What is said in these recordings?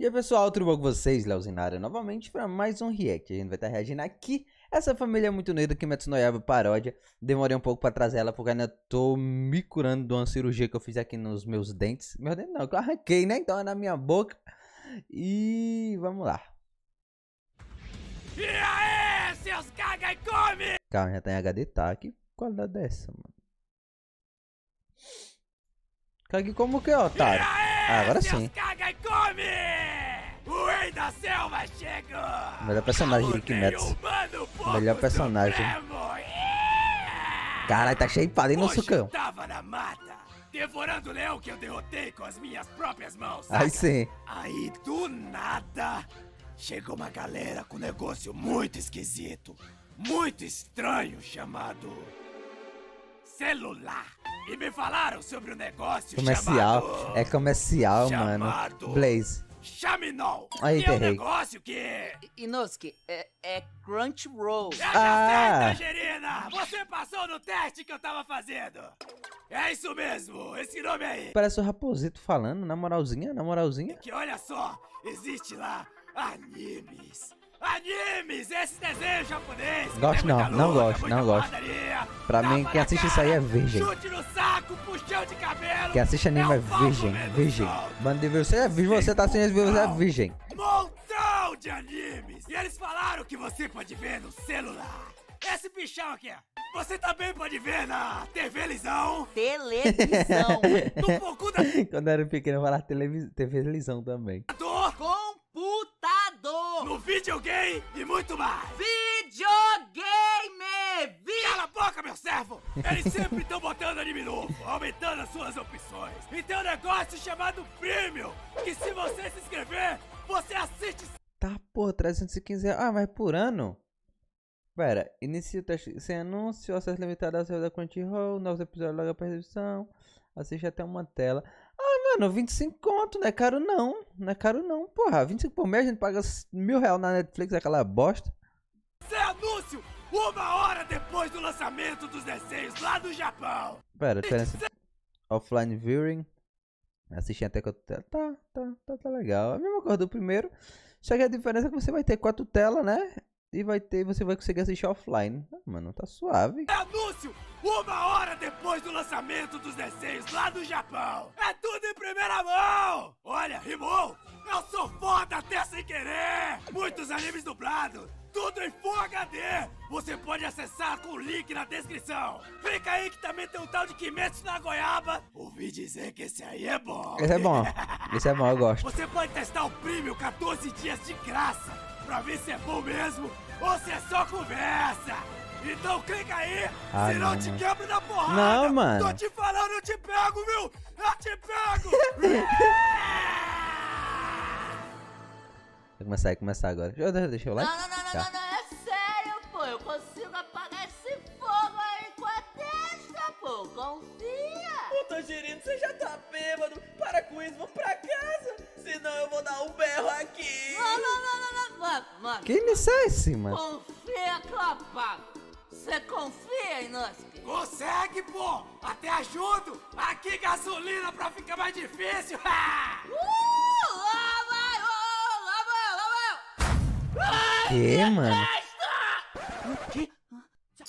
E aí pessoal, tudo bom com vocês? Leozinho na área novamente para mais um react. A gente vai estar reagindo aqui. Essa família é muito unida, Kimetsu no Yaiba paródia. Demorei um pouco para trazer ela porque ainda tô me curando de uma cirurgia que eu fiz aqui nos meus dentes. Meus dentes não, que eu arranquei, né? Então é na minha boca. E vamos lá. E aí, seus caga e come! Calma, já tem HD, tá? Que qualidade dessa, mano? Cague como que, otário? Ah, agora sim. Caga e come! Da selva chegou! Melhor personagem de Kimetsu. Melhor personagem. Caralho, tá cheio de no sucão. tava na mata, devorando o leão que eu derrotei com as minhas próprias mãos. Saca? Aí sim. Aí, do nada, chegou uma galera com um negócio muito esquisito, muito estranho chamado... Celular. E me falaram sobre o um negócio comercial. Chamado... É comercial, chamado... mano. Blaze. Chaminol. Aí, que é um negócio que... Inosuke, é, é Crunchyroll. Já ah. sei, Tangerina! Você passou no teste que eu tava fazendo. É isso mesmo, esse nome aí. Parece o Raposito falando, na moralzinha, na moralzinha. Que olha só, existe lá animes Animes, esse desenho japonês. Gosto não, não gosto, não gosto. Pra mim, quem assiste isso aí é virgem. Chute no saco, puxão de cabelo. Quem assiste anime é virgem, virgem. Bando de você é virgem, você tá assistindo você é virgem. Montão de animes. E eles falaram que você pode ver no celular. Esse bichão aqui, você também pode ver na TV-lisão. Televisão. no pouco da... Quando eu era pequeno, eu falava TV-lisão também. No videogame e muito mais. Videogame! Vi... Cala a boca, meu servo! Eles sempre estão botando anime novo, aumentando as suas opções. E tem um negócio chamado Premium, que se você se inscrever, você assiste... Tá, pô, 315 Ah, mas por ano? Pera, inicia o teste sem anúncio, acesso limitado ao seu da Crunchyroll, novos episódios logo após a edição, assiste até uma tela. Mano, 25 conto, não é caro não. Não é caro não. Porra, 25 por mês a gente paga mil reais na Netflix, aquela bosta. Sem anúncio, uma hora depois do lançamento dos desenhos lá do Japão. Pera, diferença. Offline viewing. Assisti até que eu. Tá, tá, tá, tá legal. A mesma coisa do primeiro. Só que a diferença é que você vai ter quatro telas, né? E vai ter, você vai conseguir assistir offline. Ah, mano, tá suave. É anúncio! Uma hora depois do lançamento dos desenhos lá do Japão. É tudo em primeira mão! Olha, rimou! Eu sou foda até sem querer! Muitos animes dublados, tudo em Full HD! Você pode acessar com o link na descrição! Clica aí que também tem um tal de Kimetsu na goiaba! Ouvi dizer que esse aí é bom! Esse é bom! Esse é bom, eu gosto! Você pode testar o Premium 14 dias de graça! pra ver se é bom mesmo ou se é só conversa. Então clica aí, ah, senão não, te quebro na porrada. Não, mano. Tô te falando, eu te pego, viu? Eu te pego. Vai começar, vai começar agora. Deixa, deixa eu like. Não, não, não, tá. não, não, é sério, pô. Eu consigo apagar esse fogo aí com a testa, pô. Confia. Ô, Tangerino, você já tá bêbado. Para com isso, vamos pra casa. Senão eu vou dar um berro aqui. Não, não, não, não, não. Mano, mano. Que esse, mano? Confia, Capa. Você confia, Inosuke? Consegue, pô! Até ajudo! Aqui gasolina pra ficar mais difícil! uh! Lá vai! Oh, lá vai, lá vai! Que, mano? Que?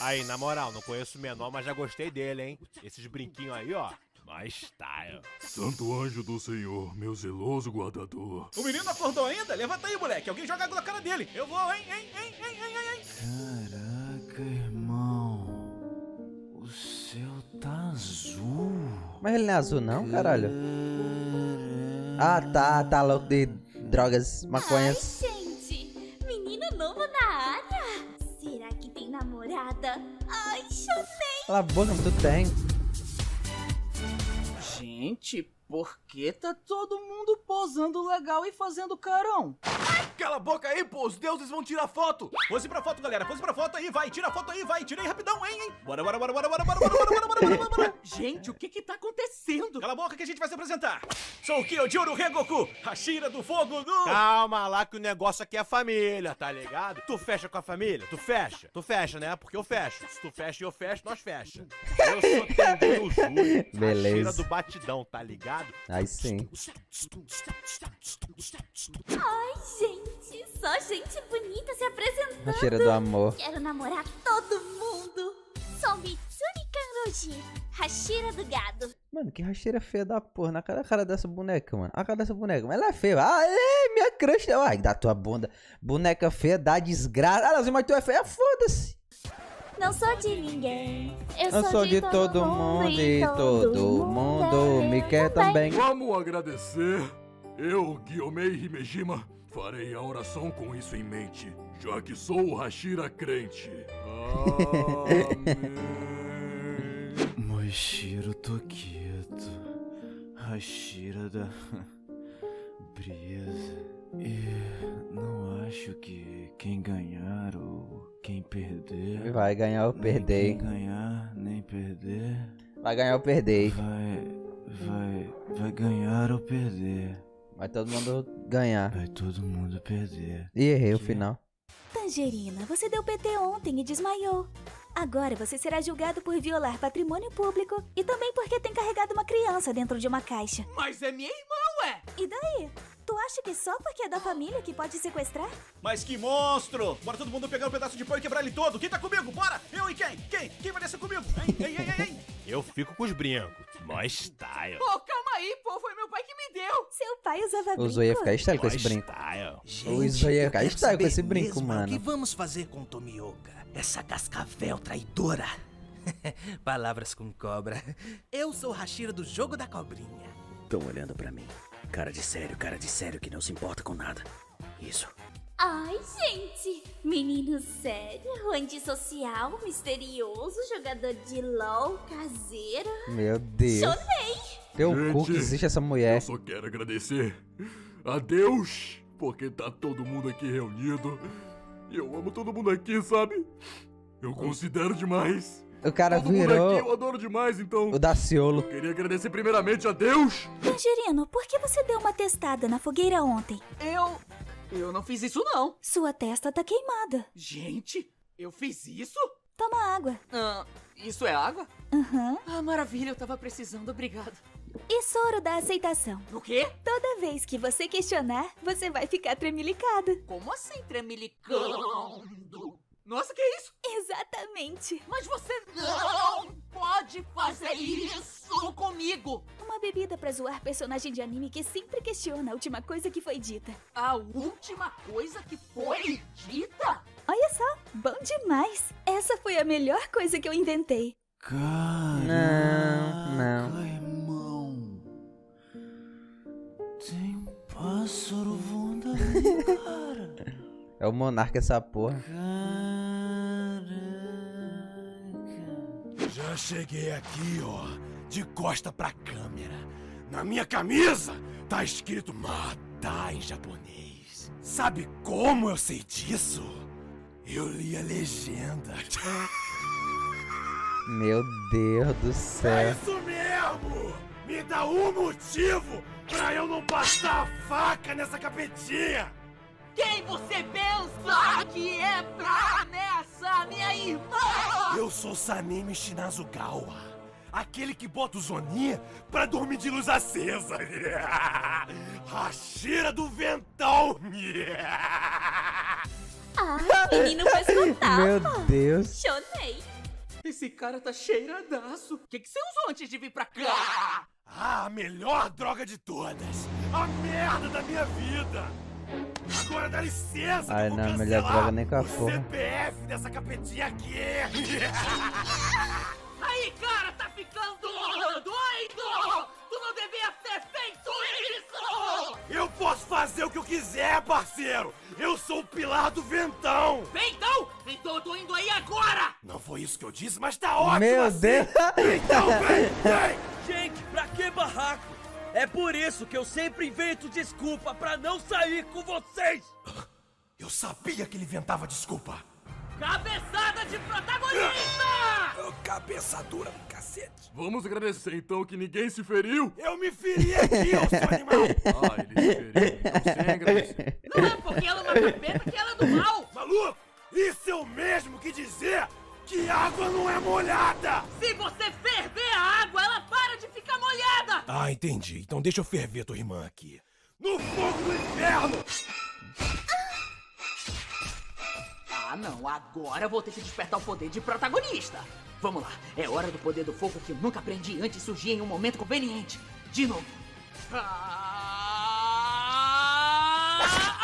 Aí, na moral, não conheço o menor, mas já gostei dele, hein? Esses brinquinhos aí, ó. Mas tá. Santo anjo do Senhor, meu zeloso guardador. O menino acordou ainda? Levanta aí, moleque. Alguém joga água na cara dele. Eu vou, hein, hein, hein, hein, hein, hein. Caraca, azul. Mas ele não é azul, não, caralho. Ah, tá, tá louco de drogas, maconhas. Ai, gente, menino novo na área. Será que tem namorada? Ai, chutei. Cala a boca, tu tem. Gente, por que tá todo mundo posando legal e fazendo carão? Cala a boca aí, pô, os deuses vão tirar foto. Pose pra foto, galera, pose pra foto aí, vai, tira foto aí, vai, tirei rapidão, hein, hein. Bora, bora, bora, bora, bora, bora, bora, bora, bora, bora, bora. Gente, o que que tá acontecendo? Cala a boca que a gente vai se apresentar. Sou o Kyojuro Rengoku, Hashira do Fogo do... Calma lá que o negócio aqui é família, tá ligado? Tu fecha com a família? Tu fecha? Tu fecha, né? Porque eu fecho. Se tu fecha e eu fecho, nós fecha. Eu sou Júlio, Beleza. Hashira do Batidão, tá ligado? Aí sim. Apresentando. Hashira do amor. Quero namorar todo mundo. Sou Mitsuri Kanroji, Hashira do gado. Mano, que rasteira feia da porra na cara, a cara dessa boneca, mano. A cara dessa boneca, mas ela é feia. Ah, é, minha crush. Ai, da tua bunda. Boneca feia da desgraça. Ah, mas tu é feia, foda-se. Não sou de ninguém. Eu, Eu sou de todo mundo e todo mundo me quer também. Vamos agradecer. Eu, Guiomei Himejima, farei a oração com isso em mente, já que sou o Hashira crente. Amém. Moishiro Tokieto, Hashira da Brisa. E não acho que quem ganhar ou quem perder. Vai ganhar ou nem perder. Quem ganhar nem perder. Vai ganhar ou perder. Vai. Vai. Vai ganhar ou perder. Vai todo mundo ganhar. Vai todo mundo perder. E errei o final. Tangerina, você deu PT ontem e desmaiou. Agora você será julgado por violar patrimônio público e também porque tem carregado uma criança dentro de uma caixa. Mas é minha irmã, ué! E daí? Tu acha que só porque é da família que pode sequestrar? Mas que monstro! Bora todo mundo pegar um pedaço de pão e quebrar ele todo. Quem tá comigo? Bora! Eu e quem? Quem? Quem vai descer comigo? Hein? Ei, ei, ei, ei! Eu fico com os brincos. Mó style. Pô, calma aí, pô, foi meu pai que me deu. Seu pai usava O brinco? Zoe ia ficar estranho com esse brinco. style. O Zoe ia ficar estranho com esse brinco, mano. O que vamos fazer com Tomioka? Essa cascavel traidora. Palavras com cobra. Eu sou o Hashira do jogo da cobrinha. Estão olhando pra mim. Cara de sério, cara de sério que não se importa com nada. Isso. Ai, gente! Menino sério, antissocial, misterioso, jogador de LOL, caseiro. Meu Deus. Chorei! Teu cu Gente, que existe essa Eu mulher. só quero agradecer a Deus, porque tá todo mundo aqui reunido. E eu amo todo mundo aqui, sabe? Eu considero demais. O cara todo mundo aqui eu virou adoro demais, então. o Daciolo. Queria agradecer primeiramente a Deus. Tangerino, por que você deu uma testada na fogueira ontem? Eu. Eu não fiz isso, não. Sua testa tá queimada. Gente, eu fiz isso? Toma água. Ah, isso é água? Aham. Ah, maravilha, eu tava precisando, obrigado. E soro da aceitação. O quê? Toda vez que você questionar, você vai ficar tremilicado. Como assim, tremilicando? Nossa, que isso? Exatamente. Mas você não pode fazer isso comigo! Bebida pra zoar personagem de anime que sempre questiona a última coisa que foi dita. A última coisa que foi dita? Olha só, bom demais. Essa foi a melhor coisa que eu inventei. Caraca, Não, não. irmão. Tem um pássaro voando ali, cara. É o monarca essa porra. Caraca. Já cheguei aqui, ó, de costa pra câmera. Na minha camisa tá escrito matar em japonês. Sabe como eu sei disso? Eu li a legenda. Meu Deus do É céu. isso mesmo! Me dá um motivo pra eu não passar a faca nessa capetinha! Quem você pensa que é pra ameaçar minha irmã? Eu sou Sanemi Shinazugawa, aquele que bota o Zoninha pra dormir de luz acesa. Rachira do ventão! Ah, menino faz contar. Meu Deus. Chonei. Esse cara tá cheiradaço. O que, que você usou antes de vir pra cá? Ah, a melhor droga de todas! A merda da minha vida! Agora dá licença Ai, não, melhor droga nem com a o porra. CPF dessa capetinha aqui! Aí, cara, tá ficando doido! Tu não devia ter feito isso! Eu posso fazer o que eu quiser, parceiro! Eu sou o pilar do ventão! Vem então! Então eu tô indo aí agora! Não foi isso que eu disse, mas tá ótimo Meu assim. Deus. Então vem, vem! Gente, pra que barraco? É por isso que eu sempre invento desculpa pra não sair com vocês! Eu sabia que ele inventava desculpa! Cabeçada de protagonista! Cabeça dura do cacete! Vamos agradecer então que ninguém se feriu. Eu me feri aqui, ô seu animal! Ah, ele se feriu. Então, sem agradecer. Não é porque ela é uma capeta que ela é do mal! Maluco, isso é o mesmo que dizer que água não é molhada! Se você ferver a água, ela para de ficar molhada! Ah, entendi. Então deixa eu ferver tua irmã aqui. No fogo do inferno! Não. Agora vou ter que despertar o poder de protagonista. Vamos lá. É hora do poder do fogo que eu nunca aprendi antes surgir em um momento conveniente. De novo. Ah!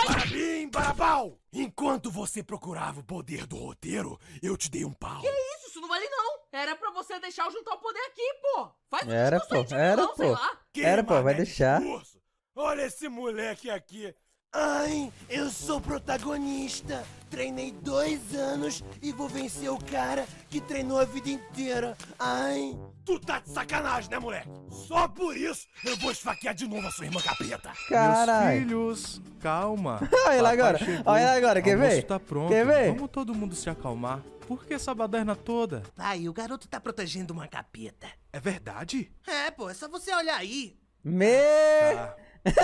Barabim, barabau! Enquanto você procurava o poder do roteiro, eu te dei um pau. Que isso? Isso não vale não. Era pra você deixar eu juntar o poder aqui, pô. Faz um Era, pô, era, pô. lá. Era, pô, vai deixar. discurso? Olha esse moleque aqui. Ai, eu sou protagonista. Treinei dois anos e vou vencer o cara que treinou a vida inteira. Ai. Tu tá de sacanagem, né, moleque? Só por isso eu vou esfaquear de novo a sua irmã capeta. Caralho. Filhos, calma. Olha lá Papai agora, chegou. olha lá agora, quer ver? Tá pronto. Quer ver? Vamos todo mundo se acalmar. Por que essa baderna toda? Pai, o garoto tá protegendo uma capeta. É verdade? É, pô, é só você olhar aí. Me...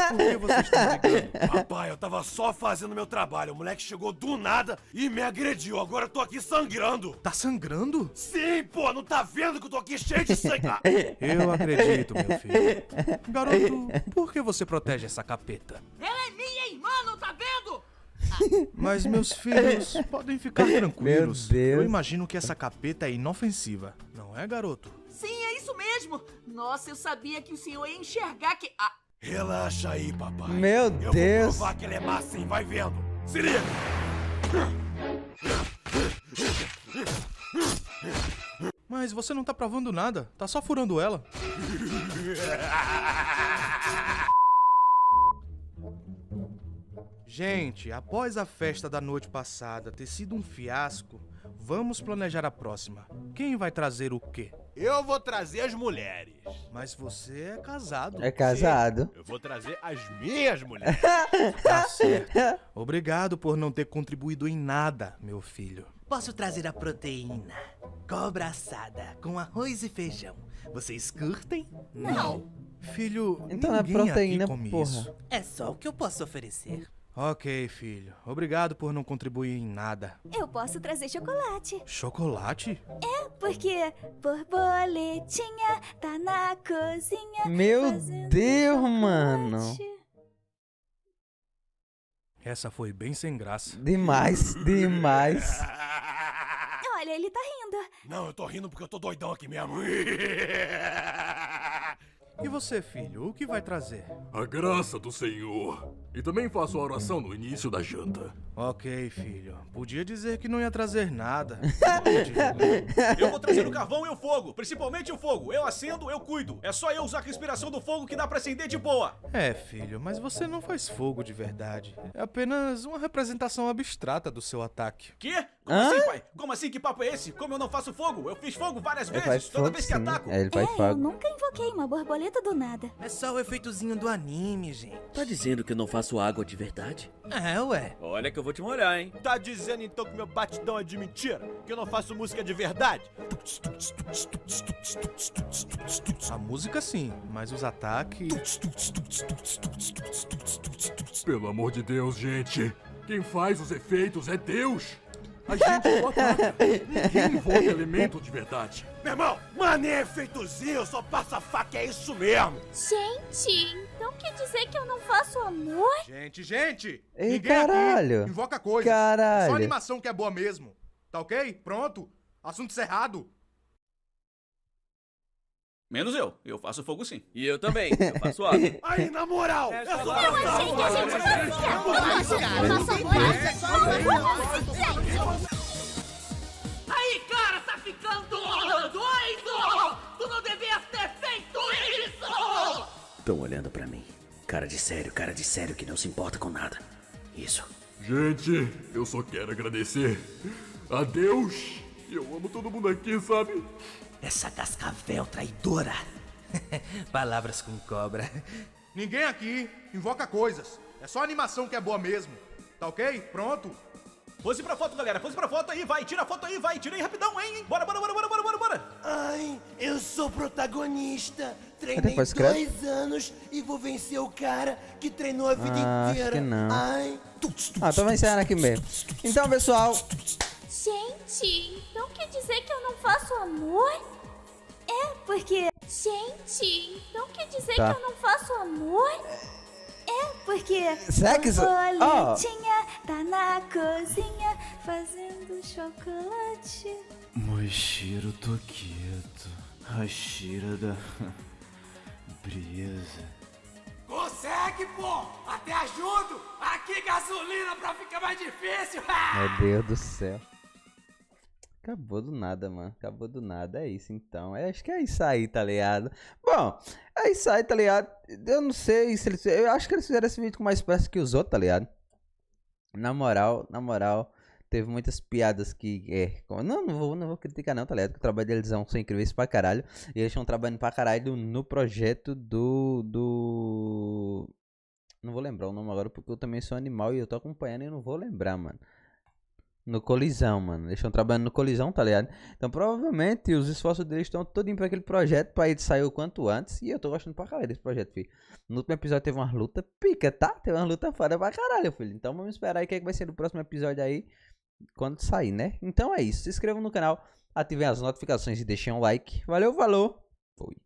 Por que vocês estão brigando? Papai, eu tava só fazendo meu trabalho. O moleque chegou do nada e me agrediu. Agora eu tô aqui sangrando. Tá sangrando? Sim, pô, não tá vendo que eu tô aqui cheio de sangue? Ah, Eu acredito, meu filho. Garoto, por que você protege essa capeta? Ela é minha irmã, não tá vendo? Mas meus filhos podem ficar tranquilos. Meu Deus. Eu imagino que essa capeta é inofensiva, não é, garoto? Sim, é isso mesmo. Nossa, eu sabia que o senhor ia enxergar que... Ah, Relaxa aí, papai. Meu eu Deus. vou provar que ele é massa, hein? Vai vendo. Se liga. Mas você não tá provando nada, tá só furando ela. Gente, após a festa da noite passada ter sido um fiasco, vamos planejar a próxima. Quem vai trazer o quê? Eu vou trazer as mulheres. Mas você é casado. É casado. Eu vou trazer as minhas mulheres. Tá certo. Obrigado por não ter contribuído em nada, meu filho. Posso trazer a proteína. Cobra assada com arroz e feijão. Vocês curtem? Não. Filho, Então é ninguém proteína, aqui come porra. isso. É só o que eu posso oferecer. Ok, filho. Obrigado por não contribuir em nada. Eu posso trazer chocolate. Chocolate? É, porque borboletinha tá na cozinha. Meu Deus, chocolate. mano. Essa foi bem sem graça. Demais, demais. Olha, ele tá rindo. Não, eu tô rindo porque eu tô doidão aqui mesmo. E você, filho, o que vai trazer? A graça do Senhor. E também faço a oração no início da janta. Ok, filho. Podia dizer que não ia trazer nada. Eu vou trazer o carvão e o fogo, principalmente o fogo. Eu acendo, eu cuido. É só eu usar a respiração do fogo que dá pra acender de boa. é, filho, mas você não faz fogo de verdade. É apenas uma representação abstrata do seu ataque. Quê? Como Hã? assim, pai? Como assim? Que papo é esse? Como eu não faço fogo? Eu fiz fogo várias Ele vezes, faz toda fogo vez que sim. ataco. É, ele faz é, eu fogo. nunca invoquei uma borboleta do nada. É só o efeitozinho do anime, gente. Tá dizendo que eu não faço água de verdade? É, ué. Olha que eu vou te molhar, hein? Tá dizendo então que meu batidão é de mentira? Que eu não faço música de verdade? A música sim, mas os ataques. Pelo amor de Deus, gente. Quem faz os efeitos é Deus. A gente só ataca. Ninguém invoca elemento de verdade. Meu irmão, mané feitozinho, eu só passo a faca, é isso mesmo. Gente, então quer dizer que eu não faço amor? Gente, gente! Ei, ninguém caralho. aqui invoca coisas. Caralho. Só animação que é boa mesmo. Tá ok? Pronto. Assunto encerrado. Menos eu. Eu faço fogo sim. E eu também. Eu faço água. Aí, na moral, é Eu achei que a gente fazia. Nosso amor é só Aí, cara, tá ficando doido! Tu não devia ter feito isso! Estão olhando pra mim. Cara de sério, cara de sério que não se importa com nada. Isso. Gente, eu só quero agradecer a Deus. Eu amo todo mundo aqui, sabe? Essa cascavel traidora. Palavras com cobra. Ninguém aqui invoca coisas. É só animação que é boa mesmo. Tá ok? Pronto. Pose pra foto, galera. Pose pra foto aí, vai. Tira a foto aí, vai. Tirei rapidão, hein? Bora, bora, bora, bora, bora, bora, bora. Ai, eu sou protagonista. Treinei dois anos e vou vencer o cara que treinou a vida Ah, acho inteira. que não. Ai. Ah, então vai encerrar aqui mesmo. Então, pessoal, Gente, então quer dizer que eu não faço amor? É, porque. Gente, então quer dizer Tá. que eu não faço amor? É, porque. Sexo? Ó. Borboletinha tá na cozinha Fazendo chocolate. Moishiro Tokieto. Hashira da. Brisa. Consegue, pô! Até ajudo! Aqui gasolina pra ficar mais difícil! Meu Deus do céu. Acabou do nada, mano. Acabou do nada. É isso então. É, acho que é isso aí, tá ligado? Bom, é isso aí, tá ligado? Eu não sei se eles. Eu acho que eles fizeram esse vídeo com mais pressa que os outros, tá ligado? Na moral, na moral. Teve muitas piadas que. É, não, não vou, não vou criticar, não, tá ligado? Que o trabalho deles são, são incríveis pra caralho. E eles estão trabalhando pra caralho no projeto do. Do. Não vou lembrar o nome agora porque eu também sou animal e eu tô acompanhando e não vou lembrar, mano. No Colisão, mano. Eles estão trabalhando no Colisão, tá ligado? Então provavelmente os esforços deles estão todos pra aquele projeto pra ele sair o quanto antes. E eu tô gostando pra caralho desse projeto, filho. No último episódio teve uma luta pica, tá? Teve uma luta foda pra caralho, filho. Então vamos esperar aí o que, é que vai ser no próximo episódio aí. Quando sair, né? Então é isso. Se inscrevam no canal, ativem as notificações e deixem um like. Valeu, falou! Fui.